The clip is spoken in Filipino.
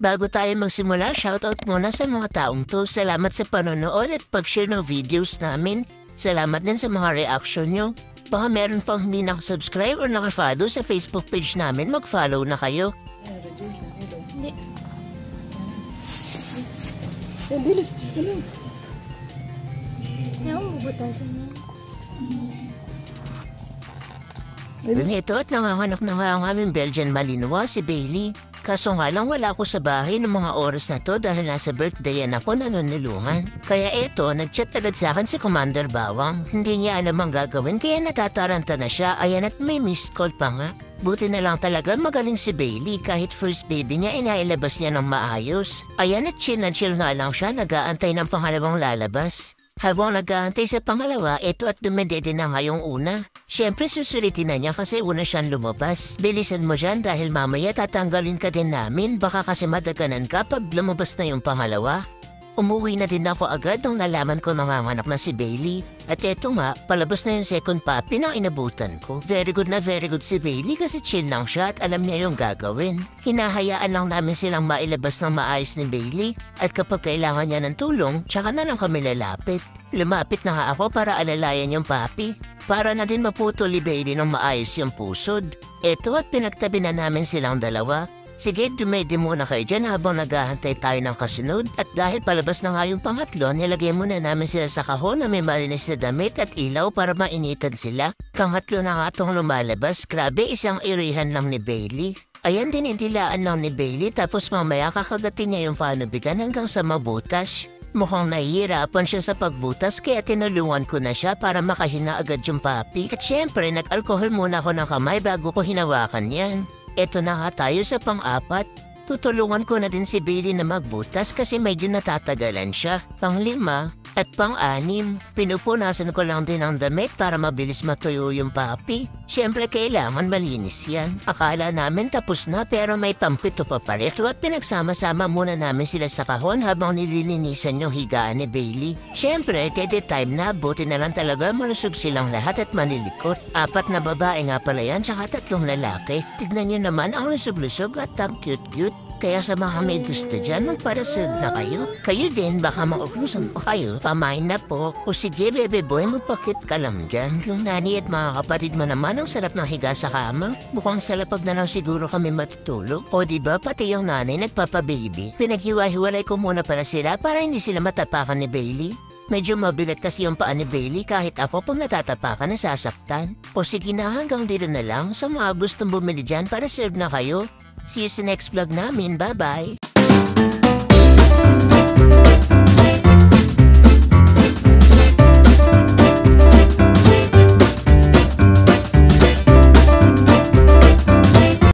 Bago tayo magsimula, shoutout muna sa mga taong to. Salamat sa panonood at pag-share ng videos namin. Salamat din sa mga reaction nyo. Baka meron pang hindi nakasubscribe o nakafollow sa Facebook page namin, mag-follow na kayo. Hindi. Ayaw, bubutasan mo. Ito at nanganganak na nga ang aming Belgian Malinois, si Bailey. Kaso nga lang wala ako sa bahay ng mga oras na to dahil nasa birthday yan ako nanunulungan. Kaya eto, nagchat agad sa akin si Commander Bawang. Hindi niya alam ang gagawin kaya natataranta na siya. Ayan at may missed call pa nga. Buti na lang talaga magaling si Bailey kahit first baby niya inailabas niya ng maayos. Ayan at chill na chill nga lang siya nag-aantay ng pangalawang lalabas. Habang nag-aantay sa pangalawa, ito at dumedede na nga yung una. Siyempre susulitin na niya kasi una siyang lumabas. Bilisan mo dyan dahil mamaya tatanggalin ka din namin baka kasi madaganan ka pag lumabas na yung pangalawa. Umuwi na din ako agad nung nalaman ko nanganganak na si Bailey. At eto nga, palabas na yung second puppy na inabutan ko. Very good na very good si Bailey kasi chill lang siya at alam niya yung gagawin. Hinahayaan lang namin silang mailabas ng maayos ni Bailey at kapag kailangan niya ng tulong, tsaka na lang kami lalapit. Lumapit na nga ako para alalayan yung papi. Para na din maputol ni Bailey ng maayos yung pusod. Eto at pinagtabi na namin silang dalawa. Sige, dumedi muna kayo dyan habang naghahantay tayo ng kasunod. At dahil palabas na nga yung pangatlo, nilagay muna namin sila sa kahon na may marinis na damit at ilaw para mainitan sila. Pangatlo na nga itong lumalabas, grabe isang irihan lang ni Bailey. Ayan din indilaan lang ni Bailey tapos mamaya kakagatin niya yung panubigan hanggang sa mabutas. Mukhang nahihirapan siya sa pagbutas kaya tinulungan ko na siya para makahinga agad yung papi. At syempre, nag-alcohol muna ako ng kamay bago ko hinawakan yan. Eto na nga tayo sa pang-apat. Tutulungan ko na din si Bailey na magbutas kasi medyo natatagalan siya. Pang-lima at pang-anim, pinupunasan ko lang din ang damit para mabilis matuyo yung papi. Siyempre kailangan malinis yan. Akala namin tapos na pero may pampito pa pareto at pinagsama-sama muna namin sila sa kahon habang nililinisan yung higaan ni Bailey. Siyempre, tede time na, buti na lang talaga malusog silang lahat at manilikot. Apat na babae nga pala yan tsaka tatlong lalaki. Tignan nyo naman ang lusog-lusog at ang cute-cute. Kaya sa mga may gusto dyan, magparasod na kayo. Kayo din, baka mauklusan ko kayo. Pamain na po. O sige, bebe boy, magpakit ka lang dyan. Yung nani at mga kapatid mo naman, ang sarap ng higa sa kama. Mukhang sa lapag na lang siguro kami matutulog. O di ba pati yung nanay nagpapababy. Pinaghiwa-hiwalay ko muna para sila para hindi sila matapakan ni Bailey. Medyo mabigat kasi yung paa ni Bailey kahit ako pang natatapakan na sasaktan. O sige na hanggang dito na lang sa mga gustong bumili dyan para serve na kayo. See you sa next vlog namin. Bye-bye!